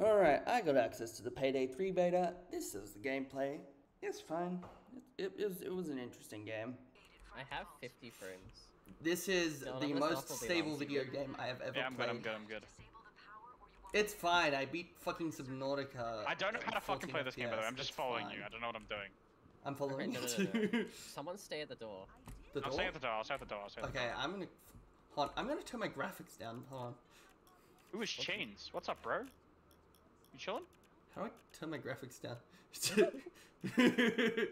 Alright, I got access to the Payday 3 beta. This is the gameplay. It's fine. It, it, it was, it was an interesting game. I have 50 frames. This is No, the most stable video bit. game I have ever Yeah, I'm good, played. I'm good, I'm good. It's fine. I beat fucking Subnautica. I don't know how to fucking play this game, by the way. I'm just It's following fine. you. I don't know what I'm doing. I'm following Okay, you no, no, too. Someone stay at the door. the I'll door? stay at the door, I'll stay at the door, I'll stay at the Okay, door. I'm gonna. Hold on, I'm gonna turn my graphics down. Hold on. Ooh, it's chains. What's up, bro? You chilling? How do I turn my graphics down? They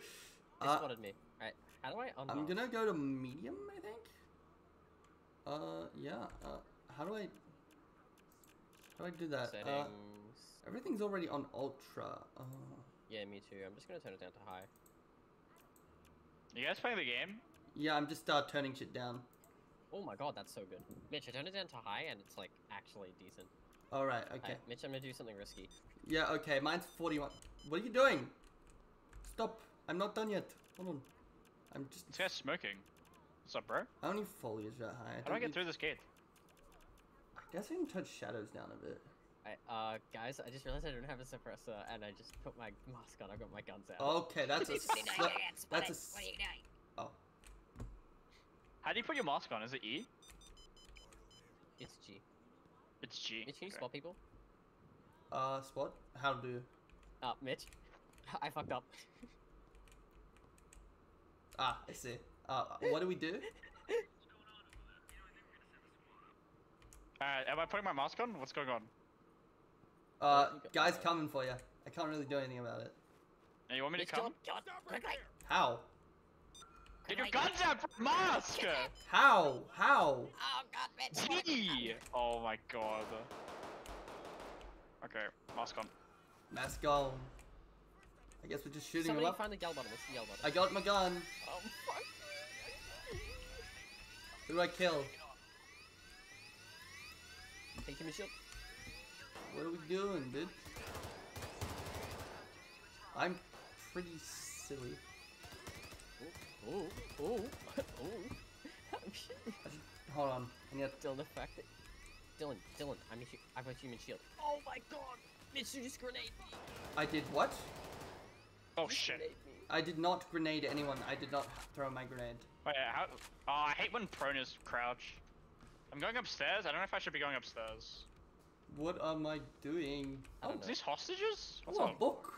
Uh, spotted me. Alright, how do I unlock? I'm gonna go to medium, I think. Uh, yeah. Uh, how do I? How do I do that? Uh, Settings. everything's already on ultra. Uh, Yeah, me too. I'm just gonna turn it down to high. You guys playing the game? yeah, I'm just uh, turning shit down. Oh my god, that's so good. Mitch, I turned it down to high and it's like actually decent. All right. Okay. Alright, Mitch, I'm gonna do something risky. Yeah. Okay. Mine's 41. What are you doing? Stop! I'm not done yet. Hold on. I'm just. This guy's smoking. What's up, bro? I only foliage that high. How do I don't get need- through this gate? I guess I can touch shadows down a bit. Alright, uh, guys, I just realized I don't have a suppressor and I just put my mask on. I got my guns out. Okay, that's a. What are you sli- doing? that's a. What are you doing? Oh. How do you put your mask on? Is it E? It's G. It's G. Mitch, can you Okay. spot people? Uh, spot. How to do? Uh, Mitch. I fucked up. Ah, I see. Uh, what do we do? Alright, am I putting my mask on? What's going on? Uh, guys coming for you. I can't really do anything about it. Hey, you want me to Mitch, kill come? him, kill him! How? Get your guns out, bro! mask! How? How? Oh god, Mitch. G! Oh my god. Okay, mask on. Mask on. I guess we're just shooting Somebody them up. find the yell button. What's the yell button? I got my gun. Oh, fuck. Who do I kill? Take him a shield. What are we doing, dude? I'm pretty silly. Ooh, ooh, oh, ooh. I should, hold on. I need to, Dylan, the fact that... Dylan, Dylan, I'm a, hu- I have a human shield. Oh my god! Mitch, you just grenade me! I did what? Oh shit. I did not grenade anyone. I did not throw my grenade. Wait, how? Oh, I hate when prone is crouch. I'm going upstairs. I don't know if I should be going upstairs. What am I doing? I don't Is know. these hostages? What's Oh, a up? book.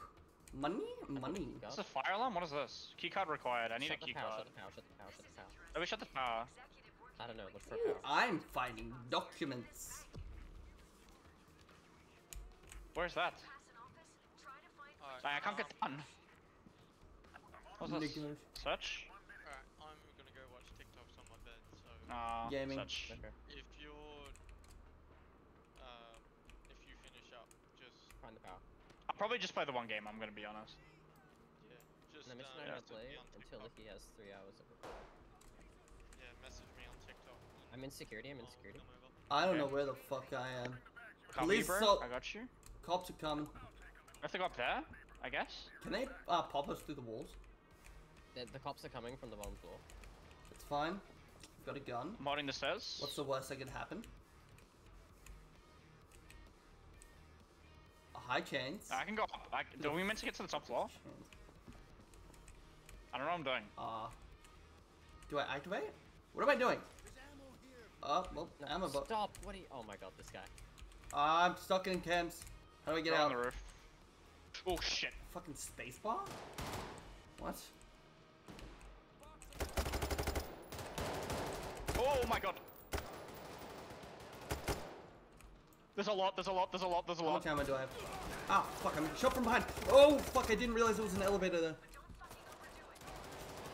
Money? Money. God. Is a fire alarm? What is this? Keycard required. I need Shut a the power, keycard. shut the power, shut the power, shut the power. Let me shut the power. I don't know, look for a power. I'm finding documents. Where's that? I, I can't get done. What's this? Search? Alright, I'm gonna go watch TikToks on my bed, so Uh, Gaming. Search. Okay, if you're um if you finish up, just find the power. I'll probably just play the one game. I'm gonna be honest. yeah, just And Mitch I uh, are gonna message me play on until TikTok. he has three hours of recording. Yeah, message me on TikTok. I'm in security, I'm in security. I don't know where the fuck I am. Police bro. assault. I got you. Cops are coming. I have to go up there. I guess. Can they uh, pop us through the walls? The, the cops are coming from the bottom floor. It's fine. I've got a gun. Modding the stairs. What's the worst that could happen? High chance. I can go up. I, do we meant to get to the top floor? Chance. I don't know what I'm doing. Uh, do I activate? What am I doing? Uh, well, No, ammo box. Stop! What are you- Oh my god, this guy. I'm stuck in camps. How do I get Go out? on the roof. Oh shit. Fucking spacebar? What? Oh my god. There's a lot, there's a lot, there's a lot, there's a lot. How lot. much ammo do I have? Ah, fuck, I'm shot from behind. Oh, fuck, I didn't realize there was an elevator there.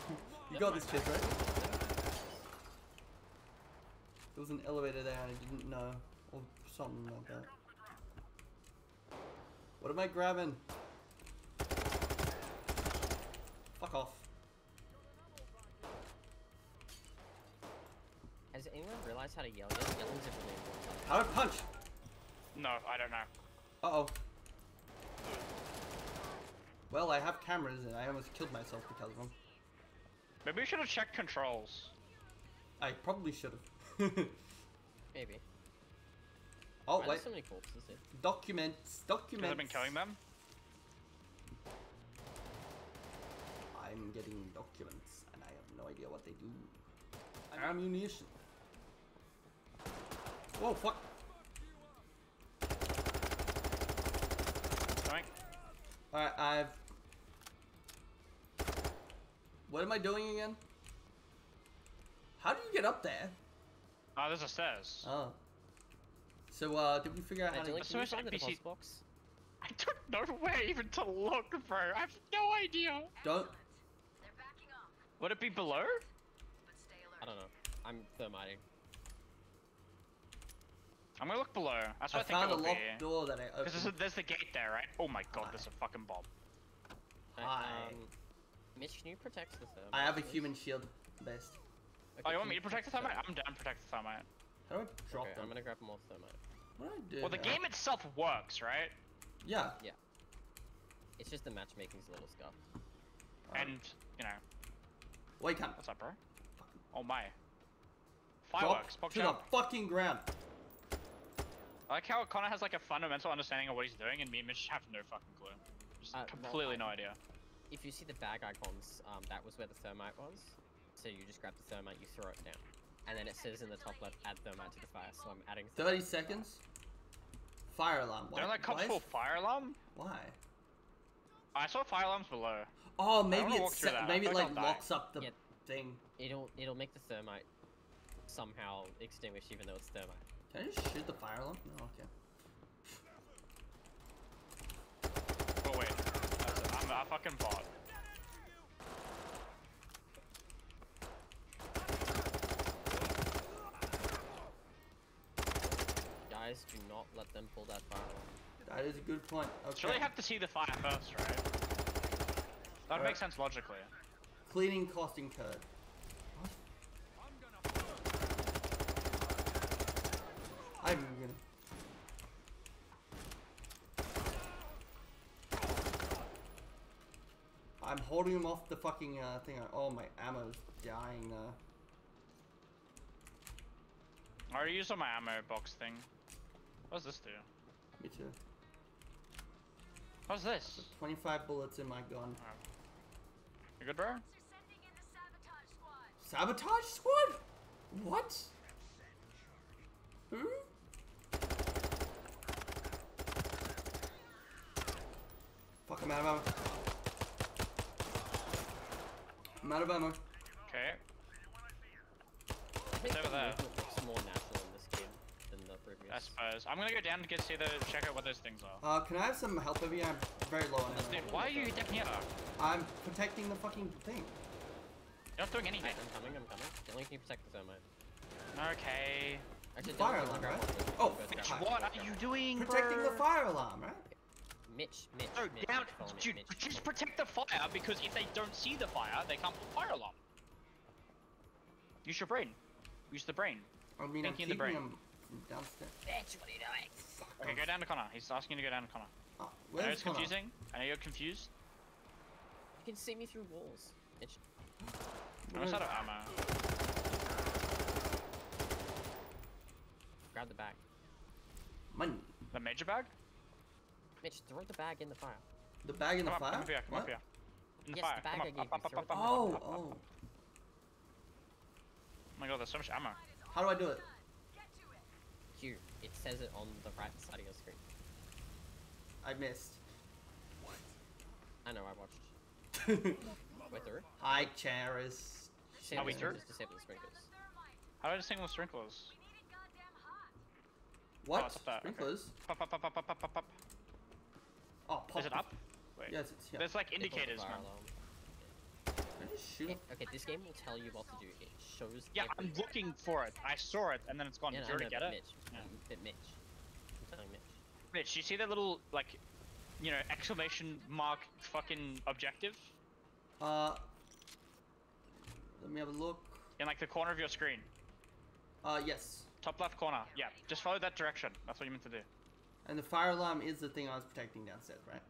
you got this, kid, right? There was an elevator there and I didn't know. Or something like that. What am I grabbing? Fuck off. Has anyone realized how to yell? Yell- Yelling's a really important. How do I punch? No, I don't know. Uh oh. Well, I have cameras and I almost killed myself because of them. Maybe we should have checked controls. I probably should have. Maybe. Oh Why wait, so many corpses here? documents, documents. I've been killing them. I'm getting documents, and I have no idea what they do. Ammunition. Whoa, fuck. Coming. Alright, I've. What am I doing again? How do you get up there? Oh, there's a stairs. Oh. So, uh, did we figure out Hey, how to. Dylan, As can you soon as the NPC deposit box? I don't know where even to look, bro. I have no idea. Don't. They're backing off, Would it be below? but stay alert. I don't know. I'm thermiting. I'm gonna look below. That's I what I, found a think it locked will be. door that I opened. Because there's, a- there's the gate there, right? Oh my god, there's a fucking bomb. Hey, Hi. Um, Mitch, can you protect the thermite? I have a please? human shield best. Okay, Oh, you want me to protect the thermite? thermite? I'm down to protect the thermite. How do I drop Okay, them? I'm gonna grab more thermite. What do I do? Well, the here? game itself works, right? Yeah. Yeah. It's just the matchmaking's a little scuffed. Alright. And, you know, Wait, can't. what's up, bro? Oh my. Drop Fireworks, pop to the fucking ground. I like how Connor has like a fundamental understanding of what he's doing, and me and Mitch have no fucking clue. Just Uh, well, completely no I- idea. If you see the bag icons, um, that was where the thermite was. So you just grab the thermite, you throw it down. And then it says in the top left, add thermite to the fire, so I'm adding 30 seconds. Fire alarm. Why? Don't like cops why, full fire alarm? why? I saw fire alarms below. Oh, maybe wanna it walk through set, that. Maybe it like like I'll die. locks up the Yeah. thing. It'll it'll make the thermite somehow extinguish even though it's thermite. Can I just shoot the fire alarm? No, okay. Oh wait, That's- I'm a fucking bot. Guys, do not let them pull that fire alarm. That is a good point. Okay. Surely have to see the fire first, right? That would Alright. make sense logically. Cleaning cost incurred. I'm gonna. I'm holding him off the fucking uh, thing. Oh, my ammo's dying. Uh, I already used on my ammo box thing. What's this do? me too. What's this? 25 bullets in my gun. You good, bro? They're sending in the sabotage squad. Sabotage squad? What? Who? Fuck, I'm out of ammo. I'm out of ammo. Okay. Makes over there. movement looks more natural in this game than the previous. I suppose. I'm gonna go down to get see the check out what those things are. Uh, can I have some help over here? I'm very low on Dude, why are you down here? I'm protecting the fucking thing. You're not doing anything. I'm coming, I'm coming. Dylan, can you protect the thermite? Okay. Actually, Fire alarm, right? one of. Oh, Go to Mitch, grab Fire. one. what are you doing, Protecting the fire alarm, right? Mitch, Mitch, No, Mitch, down. Mitch, Dude, Mitch. just protect the fire because if they don't see the fire, they can't put fire alarm. Use your brain. Use the brain. I mean, I'm Thinking the brain. him downstairs. Mitch, what are you doing? Okay, go down to Connor. He's asking you to go down to Connor. Oh, I know where's it's Connor? confusing. I know you're confused. You can see me through walls. Mitch, I'm out of ammo. grab the bag. Money. The major bag? Mitch, throw the bag in the fire. The bag in the Come up, fire? come up here, come what? up here. In the Yes, fire. the bag come I gave oh, up, up, up, up, it up, in. up, Oh, oh. Oh my god, there's so much ammo. How do I do it? Get to it. Q, it says it on the right side of your screen. I missed. What? I know, I watched. We're through. High chairs. Disable Are we the through? sprinklers, Disable the sprinklers. How do I distinguish sprinklers? We need it goddamn hot. What? it's up there, okay. Sprinklers? Up, up, up, up, up, up, up, up. Oh, pop. Is it up? Wait. Yes, it's here. There's like They put the indicators, fire man. alarm. Can I just shoot It- okay, this game will tell you what to do. It shows. Yeah, I'm looking for it. I saw it, and then it's gone. Yeah, Did I you already know, get but it? Mitch, Yeah. um, but Mitch. I'm telling Mitch. Mitch, you see that little, like, you know, exclamation mark fucking objective? Uh, let me have a look. In, like, the corner of your screen. Uh, yes. Top left corner. Yeah, just follow that direction. That's what you meant to do. And the fire alarm is the thing I was protecting downstairs, right?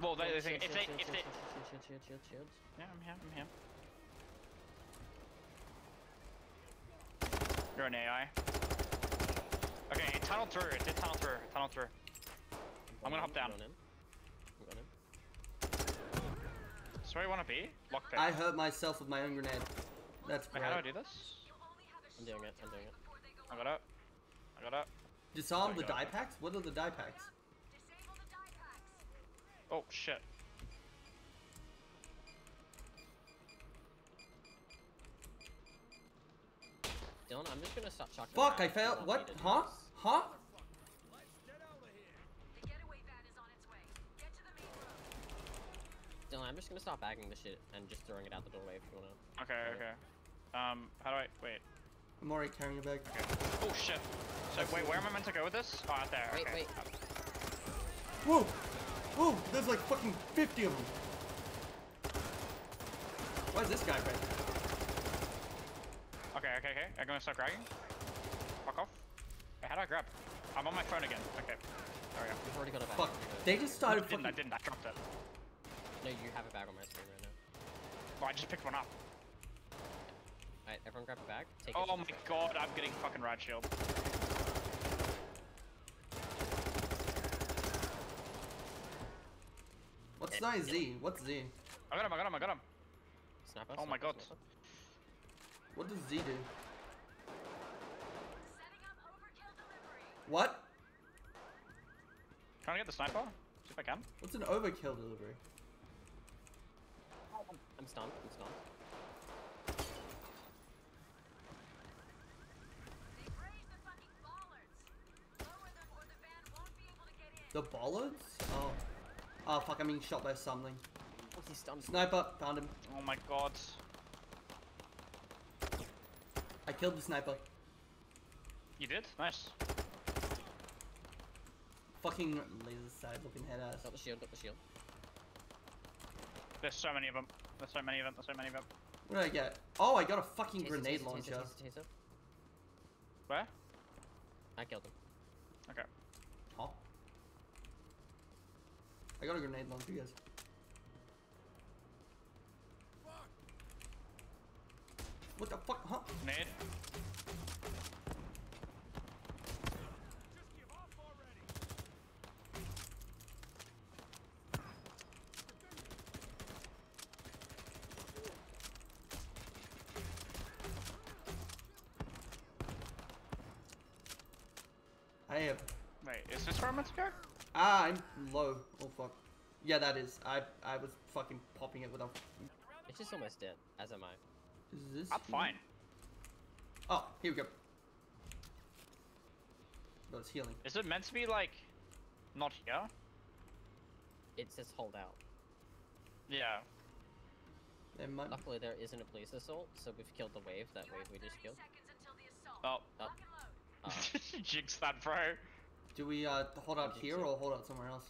Well, they, they Shield, think, if shield, they, if they... shield, shield, shield, shield, shield. Yeah, I'm here, I'm here. You're an AI. Okay, tunnel through. It did tunnel through. Tunnel through. I'm gonna hop down. On him. I'm him. That's where you wanna be? Lockpick. I hurt myself with my own grenade. That's Wait, how do I do this? You'll only have a I'm doing it, I'm doing it. time before they go I got up. I got it. Disarm There the dye packs? What are the dye packs? Disable the dye packs. Oh shit. Dylan, I'm just gonna start chucking. Fuck, I around failed. What? me to do Huh? this. Huh? The getaway van is on its way. Get to the main. Dylan, I'm just gonna start bagging the shit and just throwing it out the doorway if you wanna. Okay, okay. Um, how do I wait? I'm already carrying a bag. Oh shit. So wait, where am I meant to go with this? Oh, out there. Wait, okay. wait. Whoa! Whoa! There's like fucking 50 of them. Why is this guy red? Okay, okay, okay. I'm gonna start grabbing. Fuck off. Hey, how do I grab? I'm on my phone again. Okay. There we go. You've already got a bag. Fuck. They just No, I started didn't, I didn't. I dropped it. No, you have a bag on my screen right now. Oh, I just picked one up. Alright, everyone grab a bag. Take Oh to my god, I'm getting fucking ride shield. What's eh, not Z? What's Z? I got him, I got him, I got him. Sniper. Oh my god. sniper. What does Z do? Setting up overkill delivery. What? Trying to get the sniper? See if I can. What's an overkill delivery? I'm stunned. I'm stunned. They raised the fucking bollards. Lower them or the van won't be able to get in. The bollards? Oh. Oh fuck, I'm being shot by something. Oh, he's stunned. Sniper, found him. Oh my god. I killed the sniper. You did? Nice. Fucking laser side looking head ass. Got the shield. Got the shield. There's so many of them. There's so many of them. There's so many of them. What did I get? Oh, I got a fucking Taser, grenade taser, launcher. Taser, taser, taser. Where? I killed him. Okay. Huh? I got a grenade launcher, guys. What the fuck? Huh? Nade. I have. Wait, is this where I'm meant to go? Ah, I'm low. Oh fuck. Yeah, that is. I I was fucking popping it with a. It's just almost dead, as am I. Is this? I'm fine. Oh, here we go. But it's healing. Is it meant to be like not here? It says hold out. Yeah. There might. Luckily, there isn't a police assault, so we've killed the wave that wave we just killed. until the assault. Oh. Oh. Lock and. Uh, Jinx that, bro. Do we uh hold out here you- or hold out somewhere else?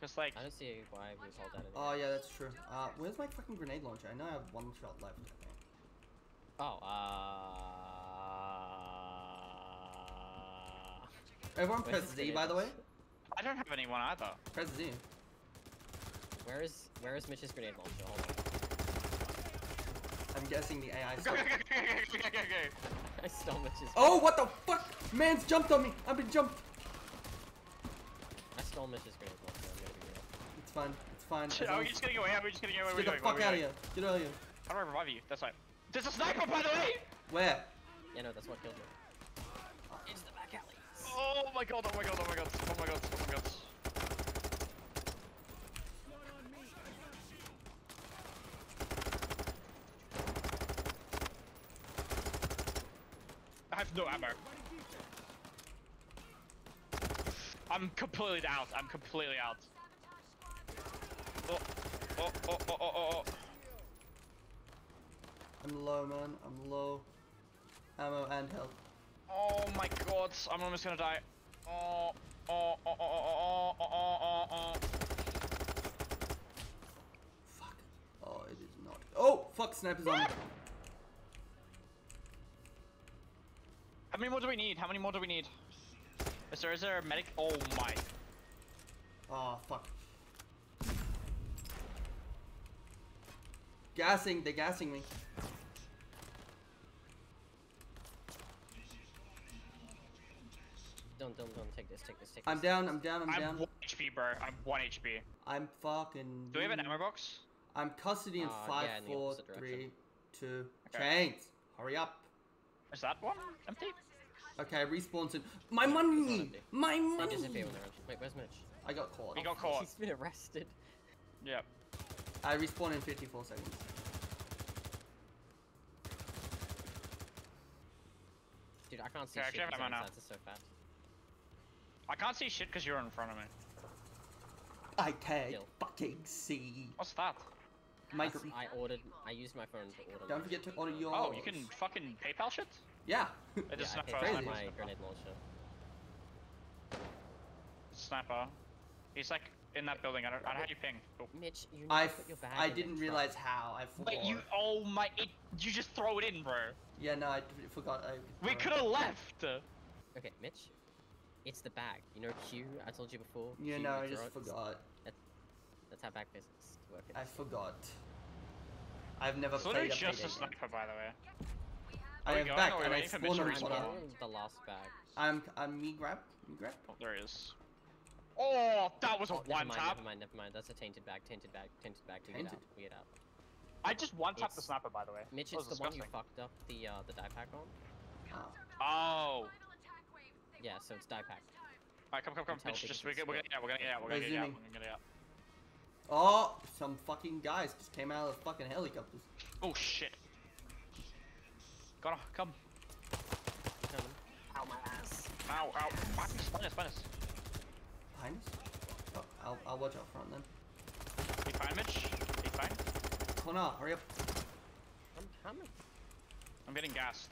Cause like, I don't see why we hold that. Oh anywhere yeah, that's true. Uh, where's my fucking grenade launcher? I know I have one shot left. I think. Oh, uh. Everyone Where's press Z, by the way. I don't have anyone either. Press Z. Where is where is Mitch's grenade launcher? Hold on. I'm guessing the AI. Go, stole go, it. go, go, go, go, go, go. I stole Mitch's. Oh, what the fuck? Man's jumped on me. I've been jumped. I stole Mitch's grenade launcher. I'm gonna be real. It's fine. It's fine. as Are we as- just gonna go away? Are we just gonna go away? Get the fuck out of here. Get out of here. How do I revive you? That's right. There's a sniper, by the way! Where? Yeah, no, that's what killed me. It's the back alley. Oh my god, oh my god, oh my god, oh my god, oh my god. I have no ammo. I'm completely out. I'm completely out. Oh, oh, oh, oh, oh, oh, oh. I'm low, man. I'm low. Ammo and health. Oh my god, I'm almost gonna die. Oh, oh, oh, oh, oh, oh, oh, oh, oh. Fuck. Oh, it is not. Oh, fuck. Sniper's on me. Many more do we need? How many more do we need? Is there, is there a medic? Oh my. Oh, fuck. Gassing. They're gassing me. Don't, don't, don't take this, take this, take this. I'm down. I'm down. I'm down. I'm 1 HP, bro. I'm 1 HP. I'm fucking. Do we have an ammo box? I'm custody in Uh, five, yeah, in the four, opposite direction. three, two. Okay. Chains. Hurry up. Is that one empty? Okay, respawns in. My No, money. My money. disappear when they're empty. Wait, where's Mitch? I got caught. He got caught. He's been arrested. Yep. I respawn in 54 seconds. Dude, I can't see Okay, I shit. actually have because ammo now. That's so fast. I can't see shit because you're in front of me. I can't Kill. fucking see. What's that? Micro. I ordered. I used my phone to order. Don't forget to order your. Oh, you can fucking PayPal shit? Yeah. It Yeah, is I sniper. paid for Crazy. my sniper. grenade launcher. Sniper. He's like in that building. I don't, I don't know how you ping. Oh. Mitch, you need I, to put your bag I in didn't truck. realize how. I forgot. Wait, you. Oh my. It, you just throw it in, bro. Yeah, no, I d- forgot. I We could have left. Okay, Mitch. It's the bag. You know Q? I told you before. You Q, know, I just forgot. That's that's how bag business work. I forgot. I've never It's literally played a just a sniper, by the way. I Are we am back or are we and I waiting for spawned Mitch on to I'm respawn? water. getting the last bag. I'm, I'm me grab, me grab. Oh, there he is. Oh, that was a Oh, never one mind, tap. never mind, never mind. That's a tainted bag, tainted bag, tainted bag. We get Tainted? out. We get out. I just one tapped the It's- sniper, by the way. Mitch, That it's was the one you fucked up the uh, the dye pack on. Oh. Oh. Yeah, so it's dye pack. Alright, come, come, come. Mitch, just we're, gonna- we're gonna get out. We're gonna get out. We're gonna get out. We're gonna get out. Oh, some fucking guys just came out of fucking helicopters. Oh shit. Gotta come. Coming. Ow, my ass. Ow, ow. Fuck, Spin us, spin us. Behind us? Oh, I'll, I'll watch out front then. Be fine, Mitch. Be fine. Connor, hurry up. I'm coming. I'm getting gassed.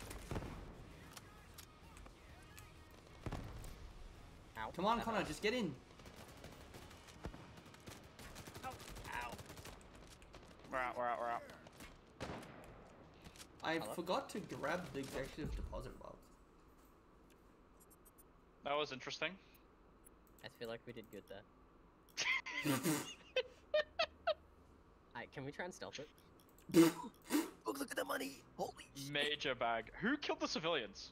Ow. Come on, that Connor, just get in. Ow. We're out, we're out, we're out. I Hello? forgot to grab the executive deposit box. That was interesting. I feel like we did good there. Alright, can we try and stealth it? Oh, look at the money! Holy Major bag. Who killed the civilians?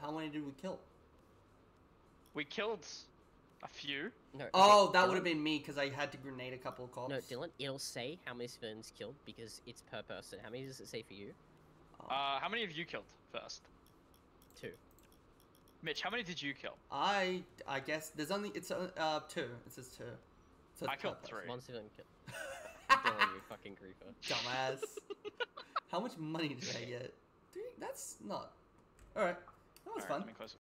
How many did we kill? We killed a few. No. Oh, that Dylan- would have been me because I had to grenade a couple of cops. No, Dylan, it'll say how many civilians killed because it's per person. How many does it say for you? Oh. Uh, how many have you killed first? Two. Mitch, how many did you kill? I I guess there's only it's uh, uh two. It says two. So I it's killed per three. One civilian killed. Dylan, you fucking creeper. Dumbass. How much money did I get? Dude, that's not. All right, that was Alright, fun. let me close.